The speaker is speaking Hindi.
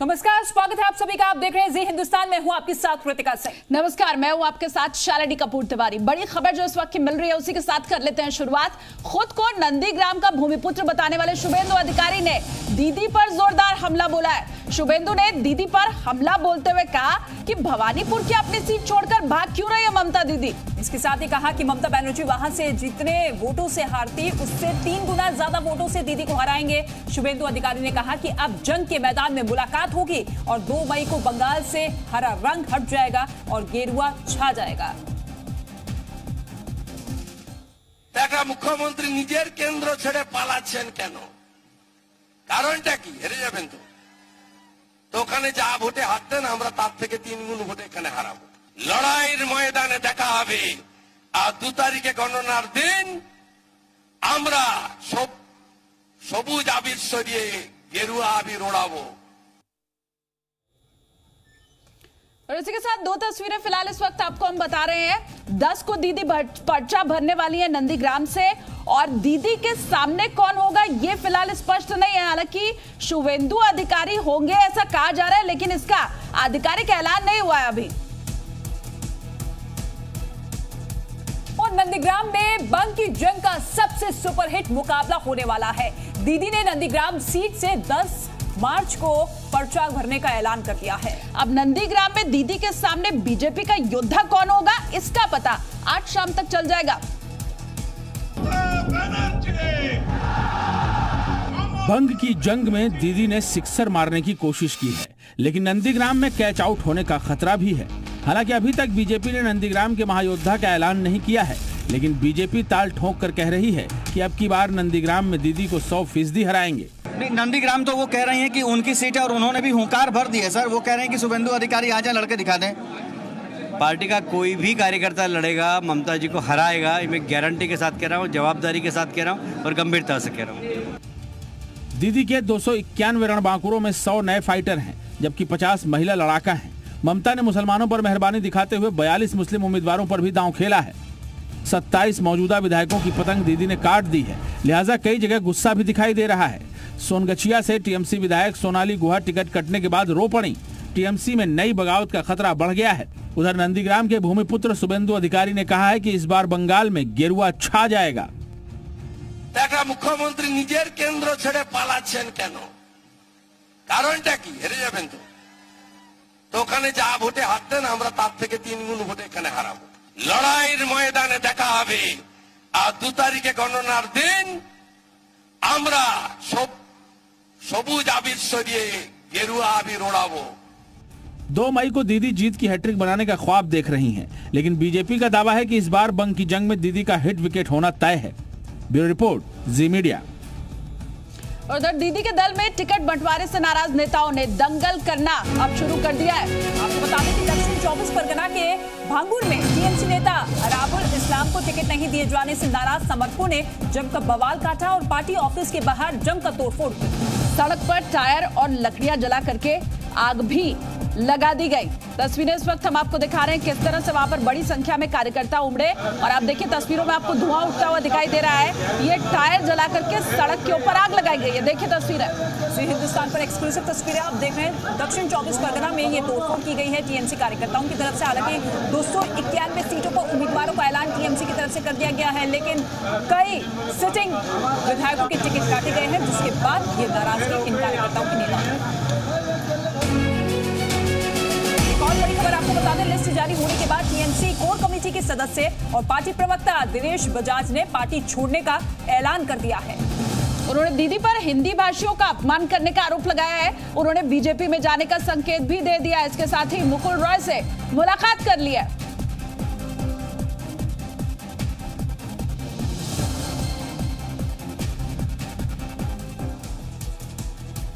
नमस्कार, स्वागत है आप सभी का। आप देख रहे हैं जी हिंदुस्तान। में हूँ आपके साथ कृतिका सिंह। नमस्कार, मैं हूँ आपके साथ शालिनी कपूर तिवारी। बड़ी खबर जो इस वक्त की मिल रही है, उसी के साथ कर लेते हैं शुरुआत। खुद को नंदीग्राम का भूमिपुत्र बताने वाले शुभेंदु अधिकारी ने दीदी पर जोरदार हमला बोला है शुभेंदु ने दीदी पर हमला बोलते हुए कहा कि भवानीपुर की अपनी सीट छोड़कर भाग क्यों रही है ममता दीदी इसके साथ ही कहा कि ममता बनर्जी वहां से जितने वोटों से हारती उससे तीन गुना ज्यादा वोटों से दीदी को हराएंगे शुभेंदु अधिकारी ने कहा कि अब जंग के मैदान में मुलाकात होगी और दो मई को बंगाल से हरा रंग हट जाएगा और गेरुआ छा जाएगा দেখা মুখ্যমন্ত্রী নিজের কেন্দ্র ছেড়ে পালাচ্ছেন কেন কারণটা কি হেরে যাবেন তো তো ওখানে যা ভোটে হারতেন আমরা তার থেকে তিন গুণ ভোটে এখানে হারাবো লড়াইয়ের ময়দানে দেখা হবে আর দু তারিখে গণনার দিন আমরা সব সবুজ আবির সরিয়ে গেরুয়া আবির ওড়াবো और इसी के साथ दो तस्वीरें फिलहाल इस वक्त आपको हम बता रहे हैं दस को दीदी भर- पर्चा भरने वाली है नंदीग्राम से और दीदी के सामने कौन होगा, ये फ़िलहाल स्पष्ट नहीं है। हालाँकि शुभेंदु अधिकारी होंगे ऐसा कहा जा रहा है, लेकिन इसका आधिकारिक ऐलान नहीं हुआ है अभी। और नंदीग्राम में बंग की जंग का सबसे सुपरहिट मुकाबला होने वाला है। दीदी ने नंदीग्राम सीट से 10 मार्च को पर्चा भरने का ऐलान कर दिया है। अब नंदीग्राम में दीदी के सामने बीजेपी का योद्धा कौन होगा, इसका पता आज शाम तक चल जाएगा। बंग की जंग में दीदी ने सिक्सर मारने की कोशिश की है लेकिन नंदीग्राम में कैच आउट होने का खतरा भी है। हालाँकि अभी तक बीजेपी ने नंदीग्राम के महायोद्धा का ऐलान नहीं किया है लेकिन बीजेपी ताल ठोक कर कह रही है कि अब की बार नंदीग्राम में दीदी को 100 फ़ीसदी हराएँगे। नंदीग्राम तो वो कह रही हैं कि उनकी सीट है और उन्होंने भी हुंकार भर दी है। सर वो कह रहे हैं कि शुभेंदु अधिकारी आ जाए लड़के दिखा दें। पार्टी का कोई भी कार्यकर्ता लड़ेगा ममता जी को हराएगा ये मैं गारंटी के साथ कह रहा हूँ जवाबदारी के साथ कह रहा हूँ और गंभीरता से कह रहा हूँ। दीदी के दो सौ इक्यानवे रणबांकुरों में 100 नए फाइटर हैं, जबकि 50 महिला लड़ाका हैं। ममता ने मुसलमानों पर मेहरबानी दिखाते हुए 42 मुस्लिम उम्मीदवारों पर भी दांव खेला है। 27 मौजूदा विधायकों की पतंग दीदी ने काट दी है, लिहाजा कई जगह गुस्सा भी दिखाई दे रहा है। सोनगछिया से टीएमसी विधायक सोनाली गुहा टिकट कटने के बाद रो पड़ी। टीएमसी में नई बगावत का खतरा बढ़ गया है। उधर नंदीग्राम के भूमिपुत्र शुभेंदु अधिकारी ने कहा है कि इस बार बंगाल में गेरुआ छा जाएगा। দেখা মুখ্যমন্ত্রী নিজের কেন্দ্র ছেড়ে পালাচ্ছেন কেন কারণটা কি হেরে যাবেন তো তো ওখানে যা ভোটে হারতেন আমরা তার থেকে তিন গুণ ভোটে এখানে হারাবো লড়াইয়ের ময়দানে দেখা হবে আর দু তারিখে গণনার দিন আমরা সব সবুজ আবির সরিয়ে গেরুয়া আবির ওড়াবো दो मई को दीदी जीत की हैट्रिक बनाने का ख्वाब देख रही हैं लेकिन बीजेपी का दावा है कि इस बार बंग की जंग में दीदी का हिट विकेट होना तय है ब्यूरो रिपोर्ट, जी मीडिया। और उधर दीदी के दल में टिकट बंटवारे से नाराज़ नेताओं ने दंगल करना अब शुरू कर दिया है। आपको बता दें कि दक्षिण चौबीस परगना के भांगुर में टीएमसी नेता राहुल इस्लाम को टिकट नहीं दिए जाने से नाराज़ समर्थकों ने जमकर बवाल काटा और पार्टी ऑफ़िस के बाहर जमकर तोड़फोड़ सड़क पर टायर और लकड़ियाँ जला करके आग भी लगा दी गई। तस्वीरें इस वक्त हम आपको दिखा रहे हैं किस तरह से वहाँ पर बड़ी संख्या में कार्यकर्ता उमड़े। और आप देखिए, तस्वीरों में आपको धुआँ उठता हुआ दिखाई दे रहा है। ये टायर जला करके सड़क के ऊपर आग लगाई गई है। देखिए तस्वीरें। जी, हिंदुस्तान पर एक्सक्लूसिव तस्वीरें आप देख रहे हैं। दक्षिण चौबीस परगना में ये तोड़फोड़ की गई है टीएमसी कार्यकर्ताओं की तरफ़ से। हालाँकि दो सौ इक्यानवे सीटों पर उम्मीदवारों का ऐलान टीएमसी की तरफ़ से कर दिया गया है, लेकिन कई सिटिंग विधायकों के टिकट काटे गए हैं, जिसके बाद ये नाराज़गी इन कार्यकर्ताओं दें लिस्ट जारी होने के बाद टीएमसी कोर कमेटी के सदस्य और पार्टी प्रवक्ता दिनेश बजाज ने पार्टी छोड़ने का ऐलान कर दिया है। उन्होंने दीदी पर हिंदी भाषियों का अपमान करने का आरोप लगाया है। उन्होंने बीजेपी में जाने का संकेत भी दे दिया इसके साथ ही मुकुल रॉय से मुलाकात कर ली है।